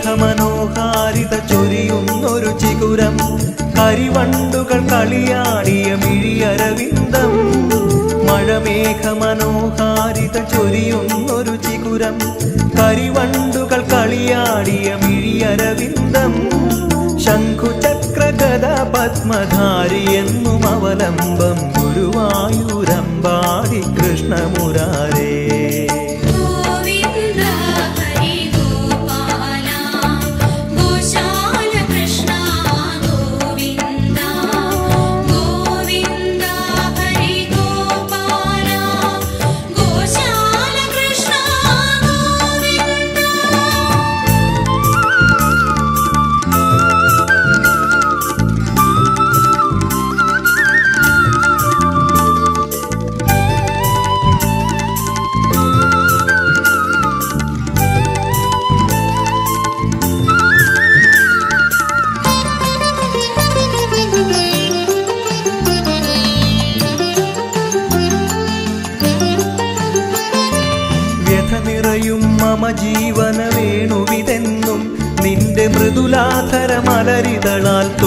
മഴമേഘ മനോഹാരിത ചൊരിയുന്നൊരു ചികുരം കരിവണ്ടുകൾ കളിയാടിയ മിഴിയരവിന്ദം. മഴമേഘമനോഹാരിത ചൊരിയുന്നൊരു ചികുരം കരിവണ്ടുകൾ കളിയാടിയ മിഴിയരവിന്ദം. ശംഖുചക്ര ഗദ പത്മധാരി എന്നും അവലംബം. ഗുരുവായൂരമ്പാടി കൃഷ്ണമുരാരേ.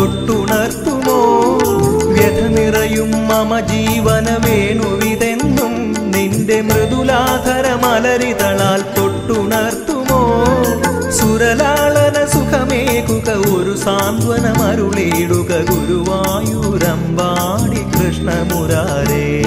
തൊട്ടുണർത്തുമോ? വ്യഥ നിറയും മമ ജീവന വേണുവിതെന്നും നിന്റെ മൃദുലാധര മലരിതളാൽ തൊട്ടുണർത്തുമോ? സുരലാളന സുഖമേകുക ഒരു സാന്ത്വനമരുളേടുക ഗുരുവായൂരമ്പാടി കൃഷ്ണമുരാരേ.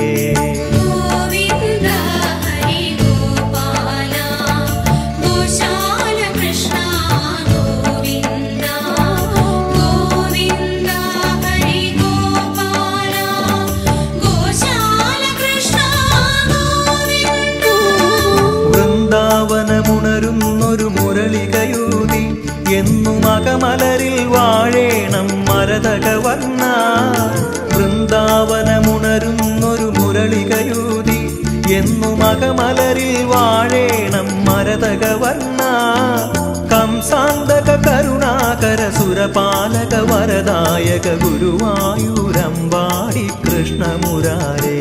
വാഴേണം മരതക വർണ വൃന്ദാവനമുണരുന്നൊരു മുരളികയൂതി എന്നു മകമലരിൽ വാഴേണം മരതക വർണ കംസാന്തക കരുണാകര സുരപാലക വരദായക ഗുരുവായൂരമ്പാടി കൃഷ്ണമുരാരേ.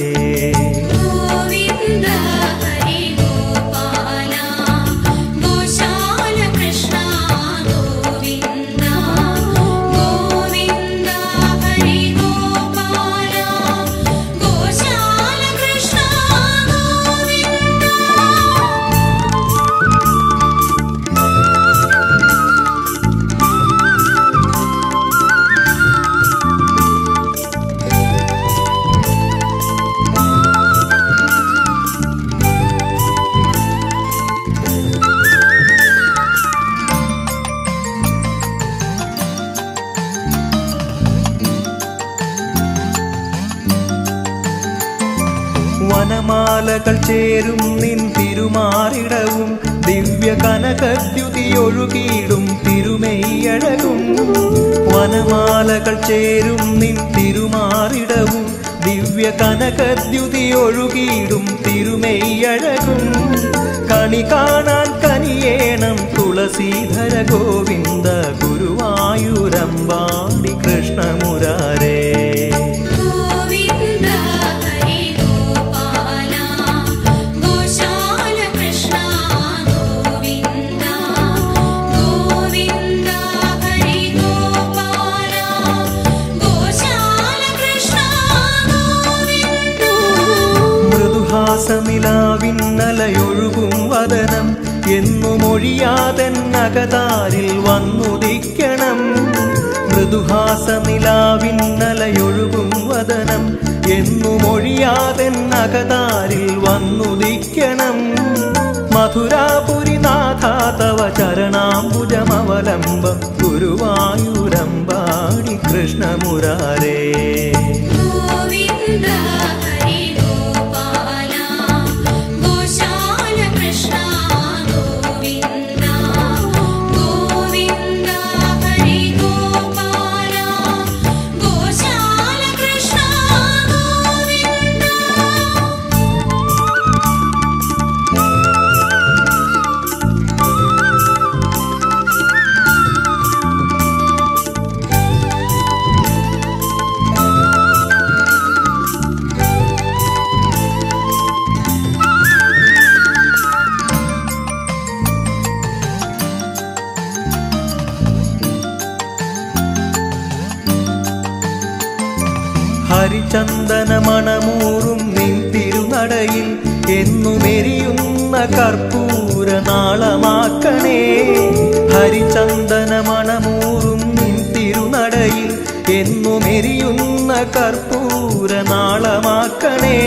തിരുമാറിടവും ദിവ്യ കനകദ്യുതിയൊഴുകിയിടും തിരുമെയ്യഴകും വനമാലകൾ ചേരും നിൻ തിരുമാറിടവും ദിവ്യ കനകദ്യുതിയൊഴുകിയിടും തിരുമെയ്യഴകും കണി കാണാൻ കനിയേണം തുളസീധര ഗോവിന്ദ ഗുരുവായൂരമ്പാടി കൃഷ്ണമുരാരേ. മൃദുഹാസനിലാവിന്നലയൊഴുകും വദനം. നഗതാരിൽ വന്നുദിക്കണം. മൃദുഹാസനിലാവിന്നലയൊഴുകും വദനം. നഗതാരിൽ വന്നുദിക്കണം. മധുരാപുരിനാഥ തവ ചരണാംബുജമവലംബം ഗുരുവായൂരമ്പാടി കൃഷ്ണമുരാരേ. ഗോവിന്ദ ഹരിചന്ദന മണമൂറും നിൻ തിരുനടയിൽ എന്നുമെരിയുന്ന കർപ്പൂര നാളമാക്കണേ. ഹരിചന്ദന മണമൂറും നിൻ തിരുനടയിൽ എന്നുമെരിയുന്ന കർപ്പൂര നാളമാക്കണേ.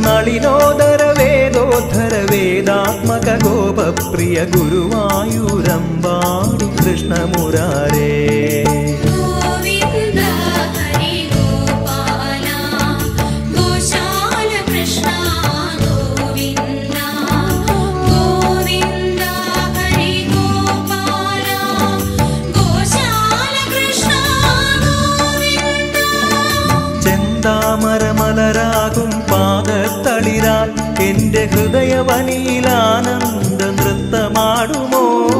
നളിനോദര വേദോധര വേദാത്മക ഗോപപ്രിയ ഗുരുവായൂരമ്പാടി കൃഷ്ണമുരാരേ. എന്റെ ഹൃദയവനിയിലാനന്ദ നൃത്തമാടുമോ?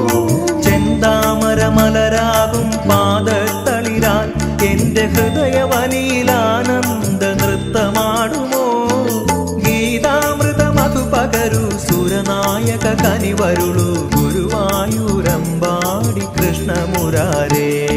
ചെന്താമര മലരാകും പാദത്തളിരാൽ എന്റെ ഹൃദയവനിയിലാനന്ദ നൃത്തമാടുമോ? ഗീതാമൃത മധു പകരു സുരനായക കനിവരുളു ഗുരുവായൂരമ്പാടി കൃഷ്ണമുരാരേ.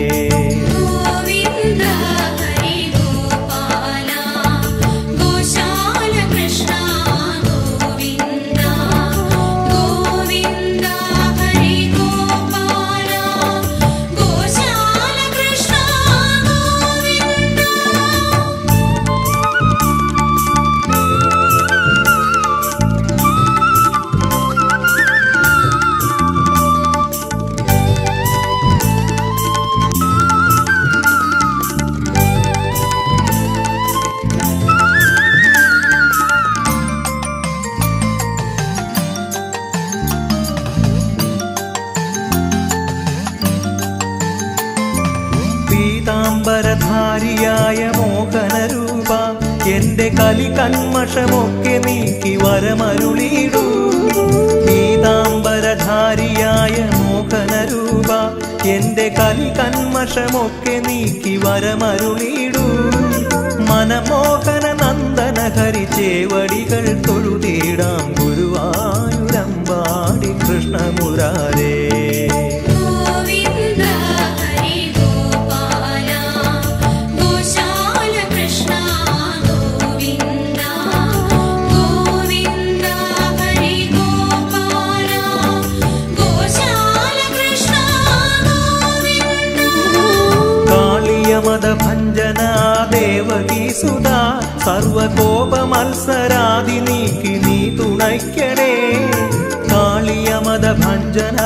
പീതാംബരധാരിയായ മോഹനരൂപ. എന്റെ കലി കന്മഷമൊക്കെ നീക്കി വരമരുളിടൂ പീതാംബരധാരിയായ മോഹനരൂപ എന്റെ കലി കന്മഷമൊക്കെ നീക്കി വരമരുളിടൂ മനമോഹന നന്ദന ഹരി ചേവടികൾ തൊഴുതീടാം ഗുരുവായൂരമ്പാടി കൃഷ്ണമുരാരേ. ഭഞ്ജന ദേവകീ സുധാ സർവകോപ മത്സരാതി നീക്കി നീ തുണയ്ക്കണേ. കാളിയമത ഭഞ്ജന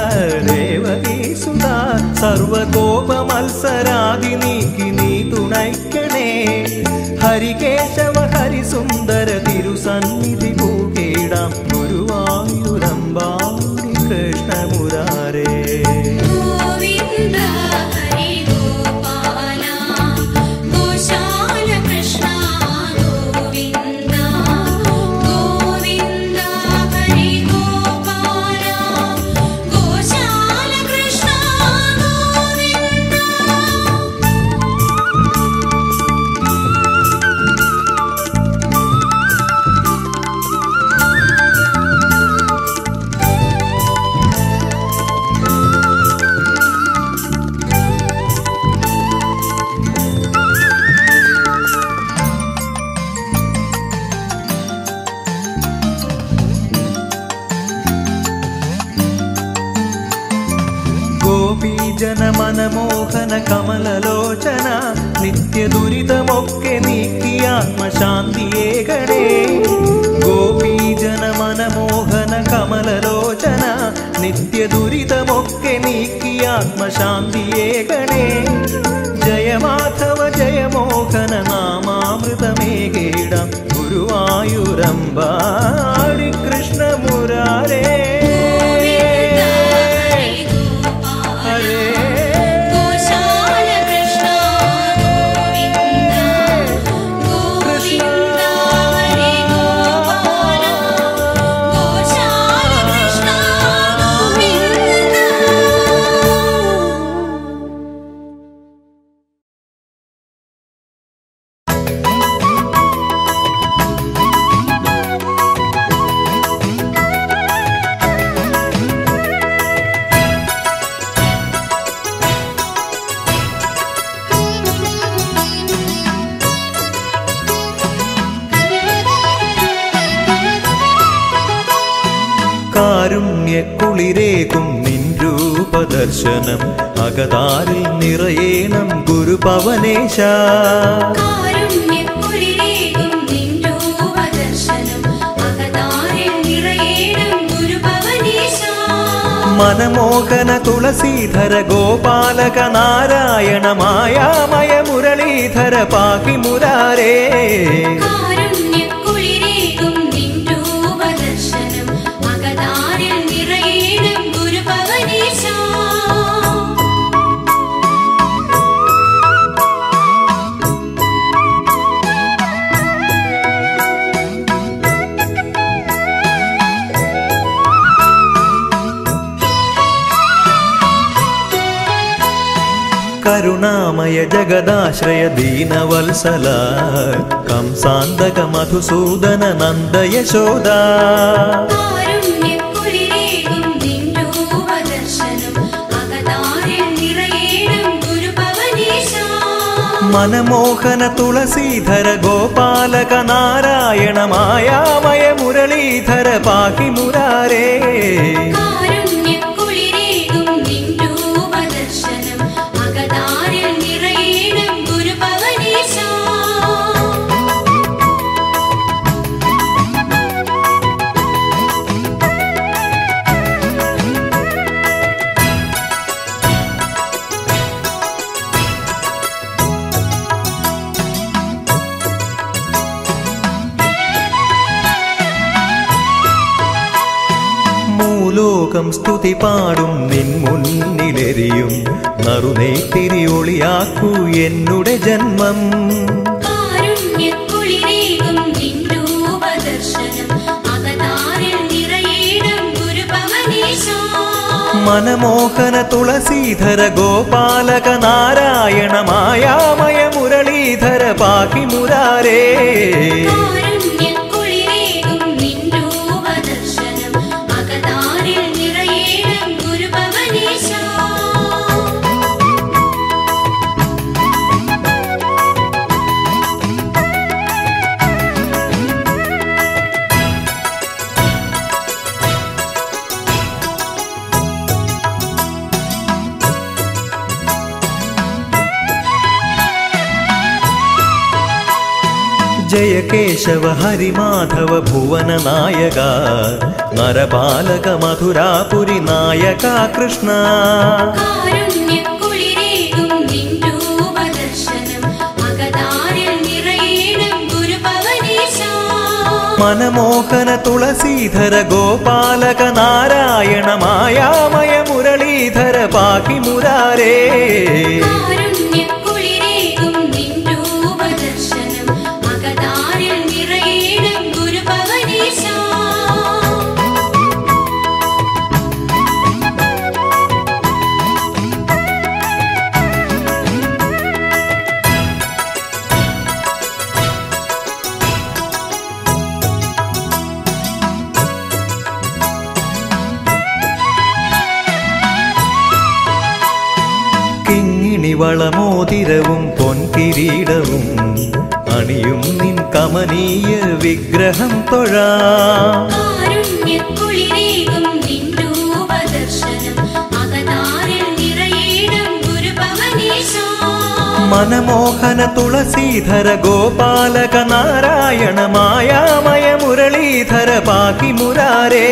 ദേവകീ സുധാ സർവകോപ മത്സരാതി നീക്കി നീ തുണയ്ക്കണേ. ഹരികേശവ ഹരിസുന്ദര തിരുസന്നിധി പൂകേടാം ഗുരുവായൂരമ്പാടി കൃഷ്ണമുരാരേ. മനമോഹന തുളസീധര ഗോപാലക നാരായണ മായാമയ മുരളീധര പാകി മുരാരേ കരുണാമയ ജഗദാശ്രയ ദീനവത്സല കംസാന്തക മധുസൂദന നന്ദ യശോദ. കാരുണ്യക്കുളിരേകും നിൻ രൂപദർശനം അകതാരിൽ നിറയേണം ഗുരുഭവനീശ മനമോഹന തുളസീധര ഗോപാലക നാരായണ മായാമയ മുരളീധര പാഹി മുരാരേ മൂലോകം സ്തുതി പാടും. നിൻ മുന്നിലെരിയും നറുനേ തിരിയൊളിയാക്കൂ എന്നുടെ ജന്മം. മനമോഹന തുളസീധര ഗോപാലക നാരായണ മായാമയ മുരളീധര പാകി മുരാരേ ഹരിമാധവ ഭുവന നായക നരബാലക മധുരാപുരി നായക കൃഷ്ണ. മനമോഹന തുളസീധര ഗോപാലക നാരായണ മായാമയ മുരളീധര പാകി ഗുരുഭവനീശ വളമോതിരവും പൊൻകിരീടവും അണിയും നിൻ കമനീയ വിഗ്രഹം തൊഴാ. മനമോഹന തുളസീധര ഗോപാലക നാരായണ മായാമയ മുരളീധര പാകി മുരാരേ.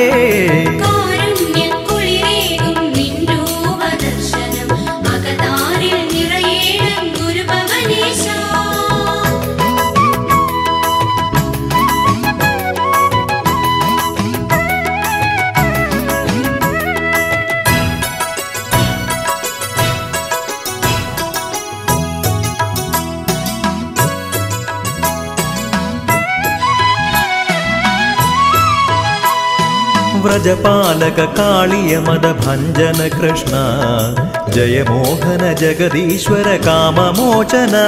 ब्रजपालक काली मद भंजन कृष्ण। जय मोहन जगदीश्वर काम मोचना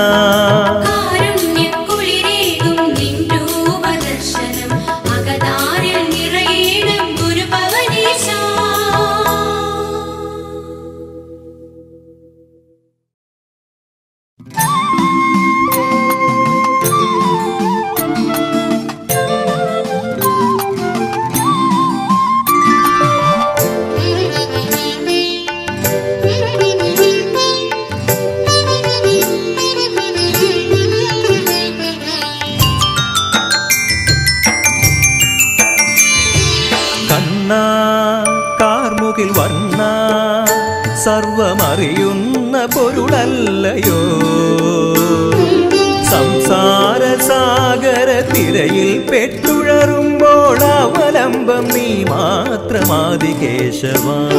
മാത്രമാതി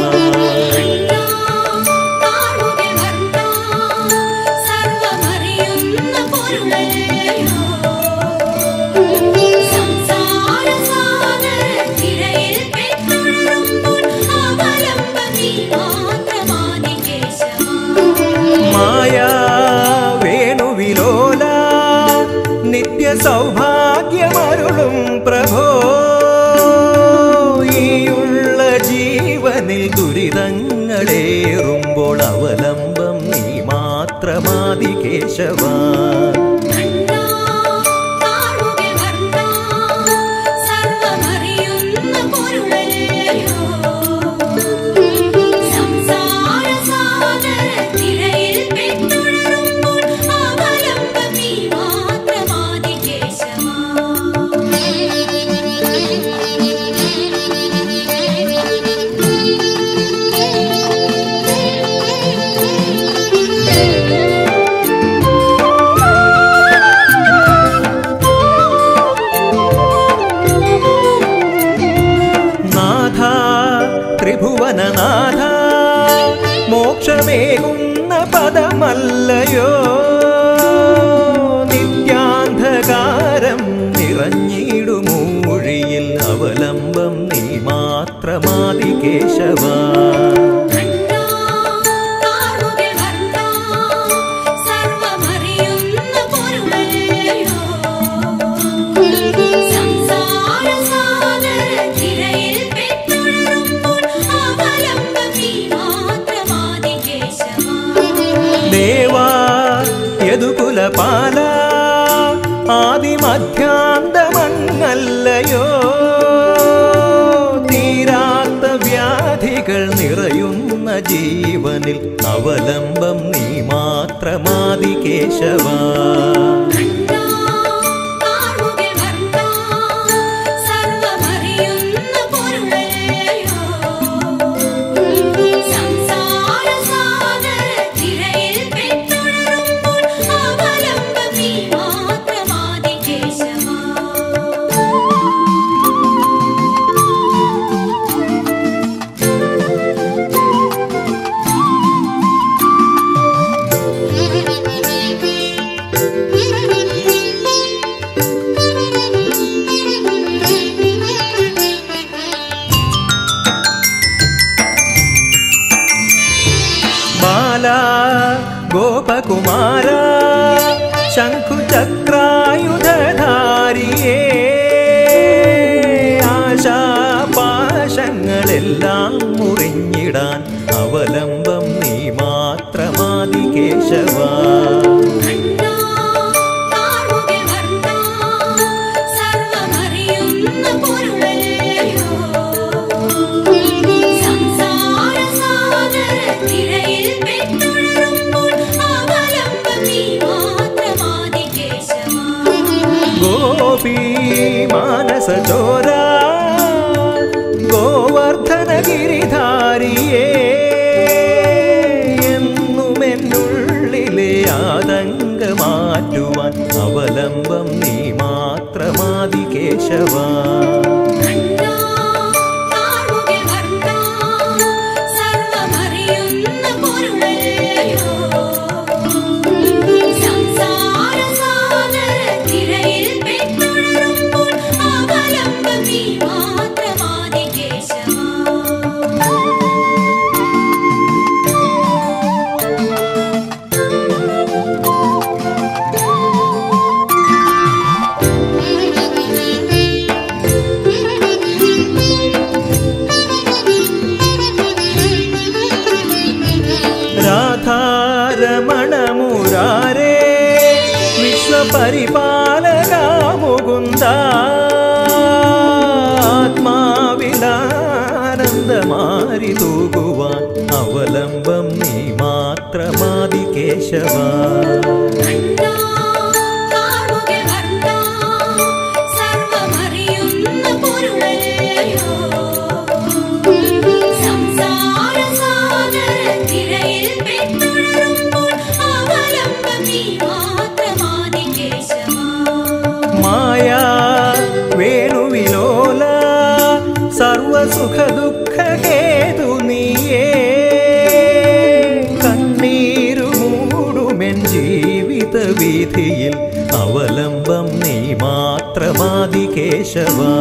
കളങ്ക മാറ്റുവാൻ അവലംബം നീ മാത്രമാതി കേശവാ. സർവസുഖദുഃഖേതു നീയേ കണ്ണീരു മൂടുമെൻ ജീവിത വീഥിയിൽ അവലംബം നീ മാത്രമാതി കേശവാ.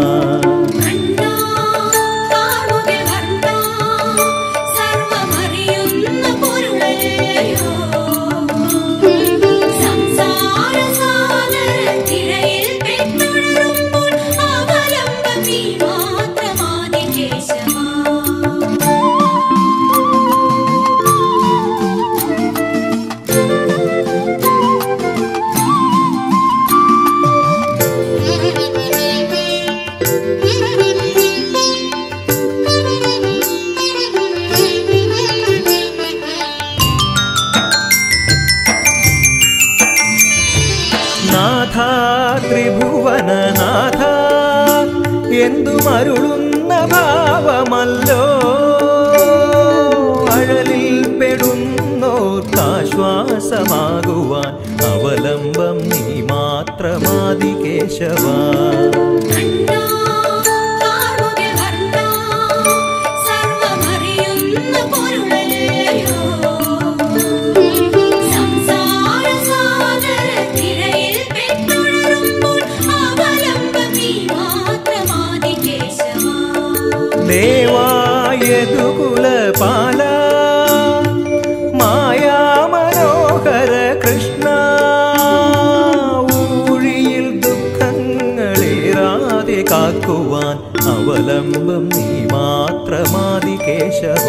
मात्रमालिकेशव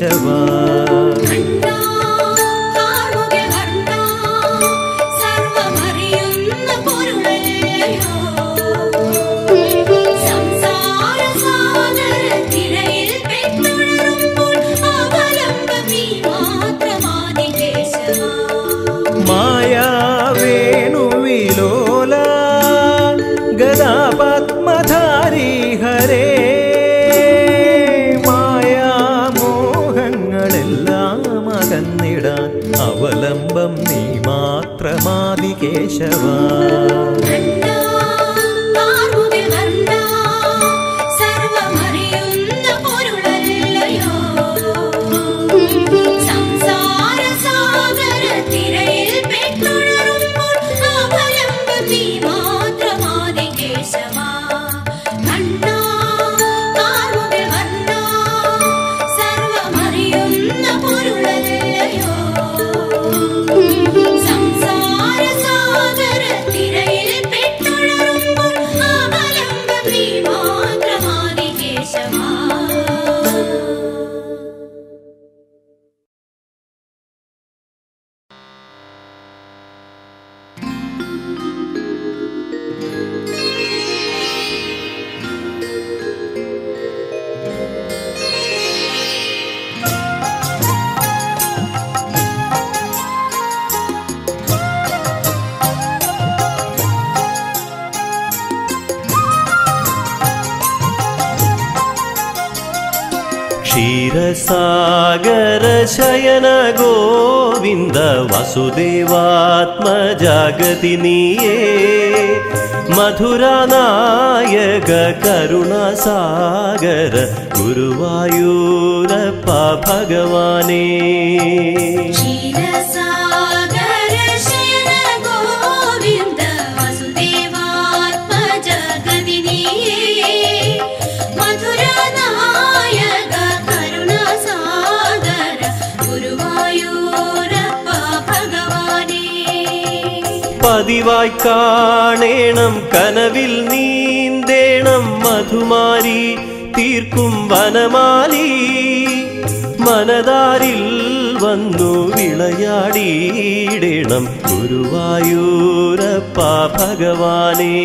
ಕೇಶವಾ शयन शयनगोविन्दवासुदेवात्मजागतिनि ये मधुरानायक करुणासागर गुरुवायूरप्पा भगवाने। പതിവായി കാണേണം. കനവിൽ നീന്തേണം മധുമാരി തീർക്കും വനമാലി. മനതാരിൽ വന്നു വിളയാടിയിടേണം. ഗുരുവായൂരപ്പ ഭഗവാനേ.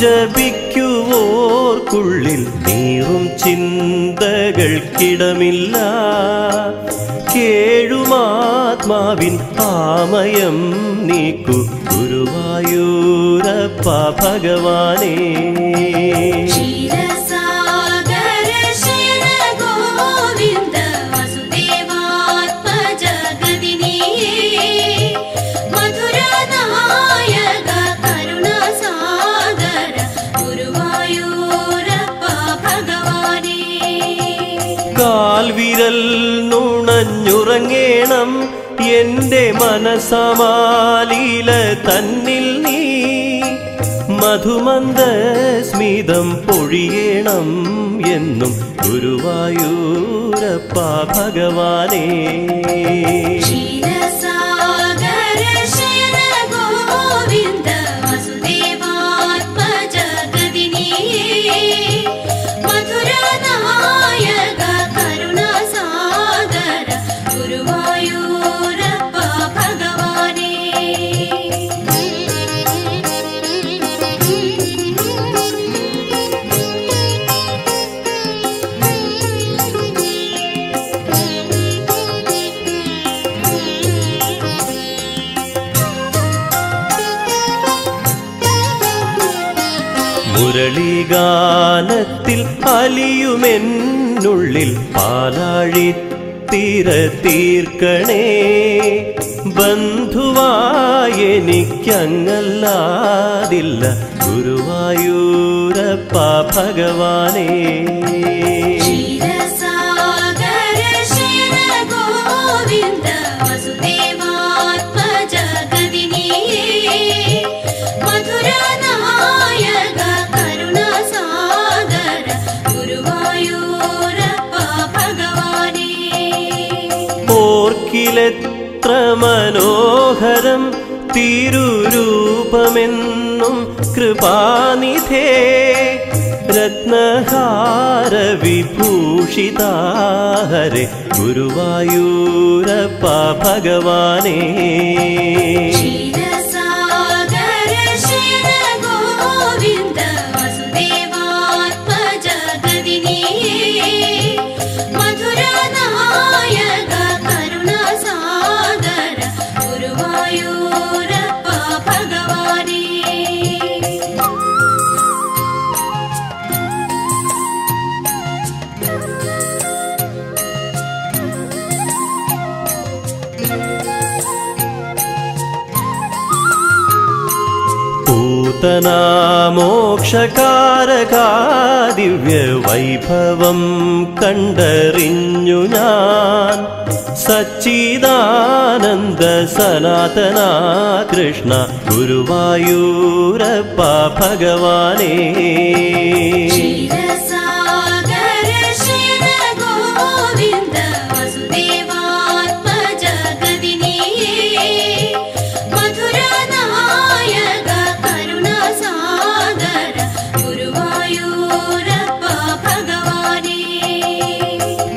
ജപിക്കുവോർക്കുള്ളിൽ നീറും ചിന്തകൾക്കിടമില്ല. കേഴുമാത്മാവിൻ ആമയം നീക്കു ഗുരുവായൂരപ്പ ഭഗവാനേ. ഉറങ്ങേണം. എന്റെ മനസമാലീല തന്നിൽ നീ. മധുമന്ത സ്മിതം പൊഴിയണം എന്നും ഗുരുവായൂരപ്പ ഭഗവാനേ. മുരളിഗാനത്തിൽ അലിയുമെന്നുള്ളിൽ പാലാഴി തീര തീർക്കണേ. ബന്ധുവായെനിക്കങ്ങല്ലാതില്ല ഗുരുവായൂരപ്പ ഭഗവാനേ. ഓർക്കിലെത്ര മനോഹരം തിരുരൂപമെന്നും കൃപാനിധേ രത്നഹാര വിഭൂഷിതാഹരെ ഗുരുവായൂരപ്പ ഭഗവാനേ. मोक्षकारका दिव्यवैभवं कण्डरिञ्जु कण्ठरिुनान् सच्चिदानन्दसनातना कृष्ण गुरुवायुरप्पा भगवाने।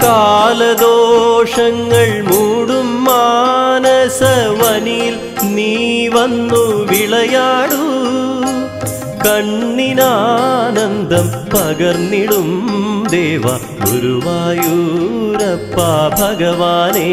കാലദോഷങ്ങൾ മൂടും മാനസവനിൽ നീ വന്നു വിളയാടൂ. കണ്ണിനാനന്ദം പകർന്നിടും ദേവ ഗുരുവായൂരപ്പ ഭഗവാനേ.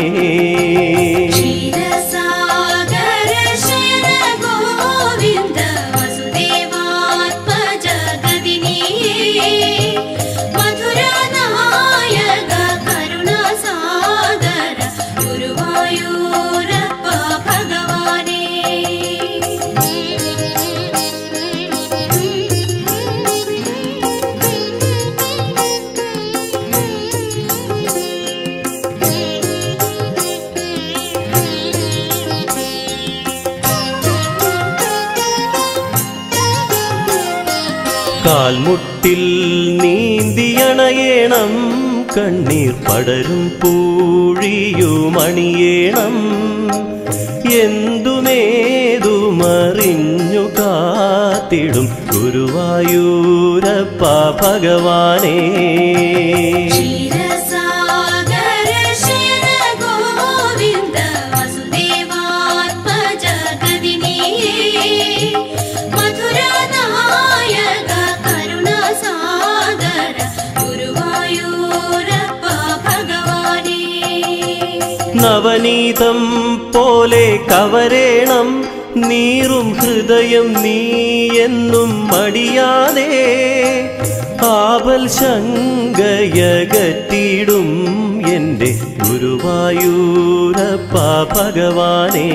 കാൽമുട്ടിൽ നീന്തിയണയേണം കണ്ണീർ പടരും പൂഴിയുമണിയേണം. എന്തുമേതുമറിഞ്ഞു കാത്തിടും ഗുരുവായൂരപ്പ ഭഗവാനേ. നവനീതം പോലെ കവരേണം നീറും ഹൃദയം നീ എന്നും മടിയാതെ ആപൽ ശങ്കയകറ്റിടും എന്റെ ഗുരുവായൂരപ്പ ഭഗവാനേ.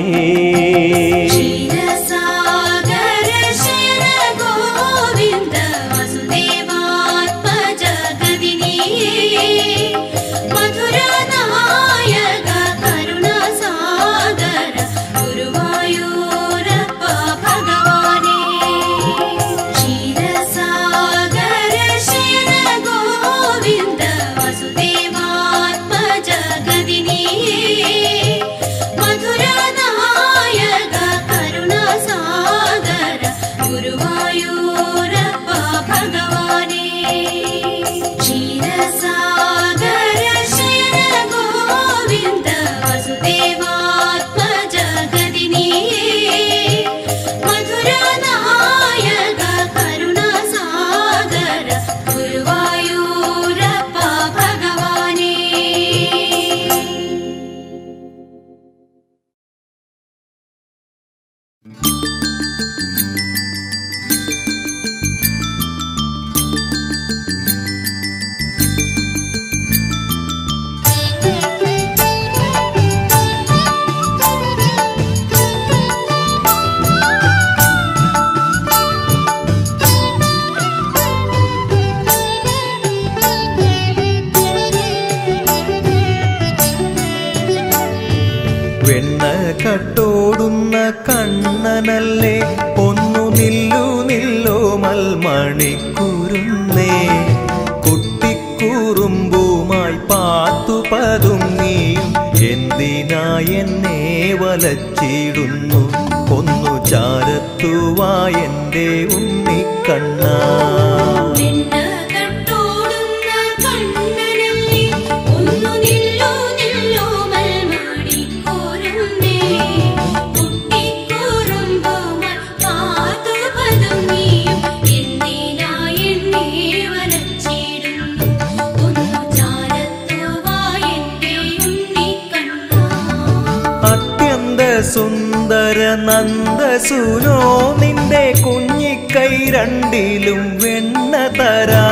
കൈ രണ്ടിലും വെണ്ണ തരാ.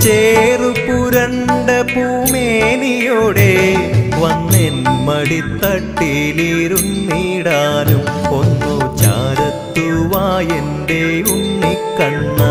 ചേറുപുരണ്ട പൂമേനിയോടെ വന്നെൻ മടിത്തട്ടിലിരുന്നിടാനും ഒന്നു ചാരത്തുവായെന്റെ ഉണ്ണിക്കണ്ണ.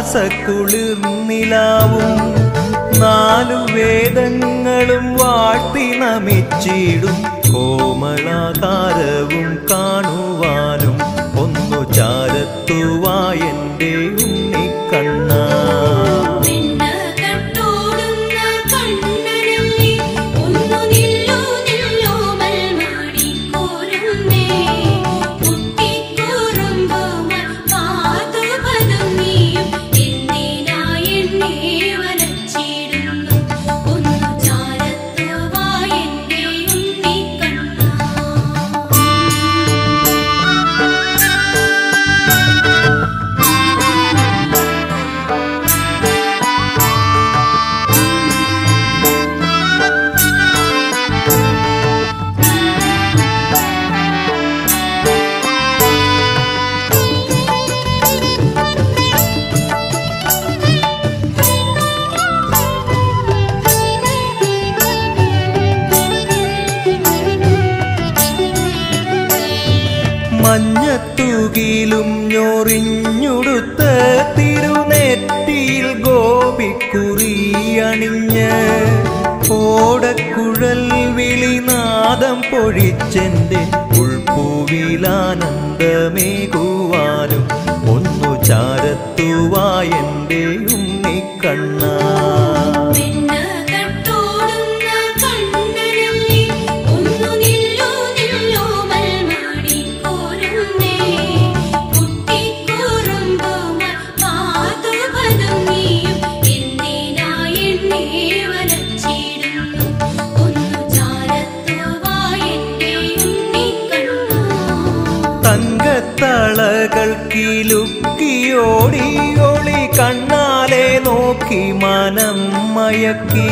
രാസക്കുളിർനിലാവും നാലു വേദങ്ങളും വാഴ്ത്തി നമിച്ചിടും. കോമളാകാരവും കാണുവാൻ മയക്കി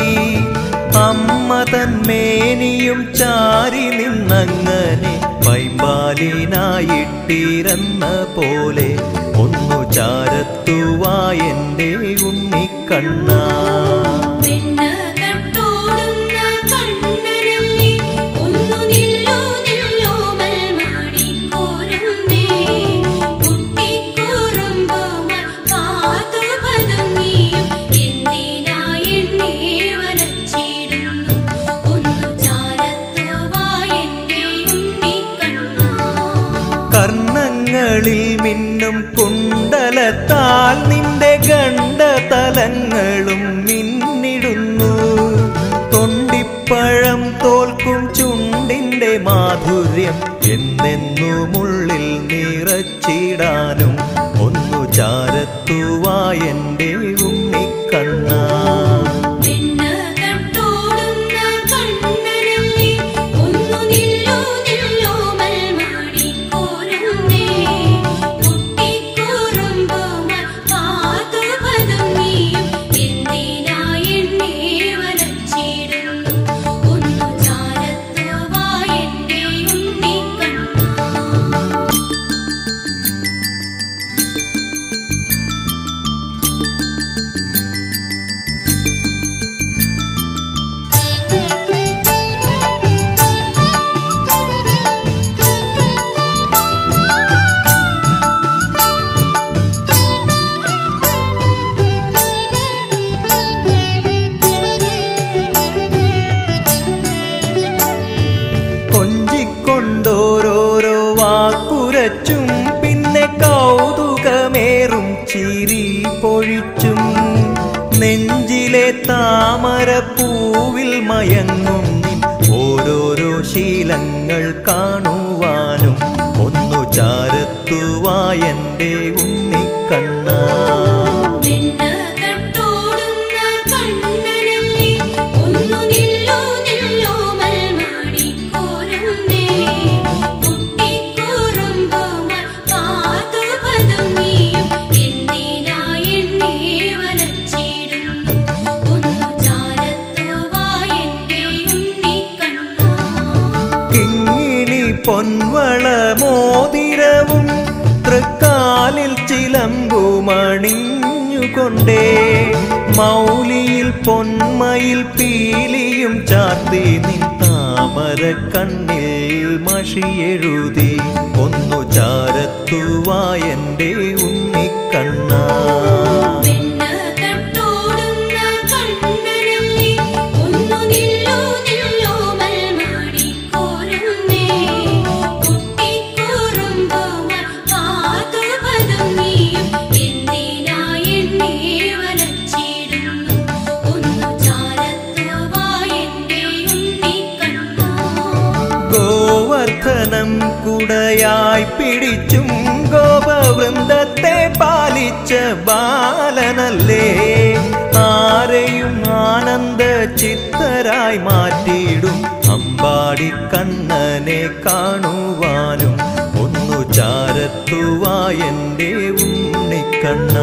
അമ്മ തന്മേനിയും ചാരി നിന്നങ്ങനെ പൈമ്പാലിനായിട്ടിരന്ന പോലെ ഒന്നു ചാരത്തുവായെന്റെ ഉണ്ണിക്കണ്ണ. കണ്ട തലങ്ങളും മിന്നിടുന്നു. തൊണ്ടിപ്പഴം തോൽക്കും ചുണ്ടിന്റെ മാധുര്യം എന്നെന്നുമുള്ള മൗലിയിൽ പൊന്മയിൽ പീലിയും ചാർത്തി നിൻ താമര കണ്ണിൽ മഷിയെഴുതി. ഒന്നു ചാരത്തുവായന്റെ ഉണ്ണിക്കണ്ണ. ബന്ധം കുടയായി പിടിച്ചും ഗോപവൃന്ദത്തെ പാലിച്ച ബാലനല്ലേ? ആരെയും ആനന്ദ ചിത്തരായി മാറ്റിയിടും. അമ്പാടി കണ്ണനെ കാണുവാനും ഒന്നു ചാരത്തുവായ ഉണ്ണിക്കണ്ണ.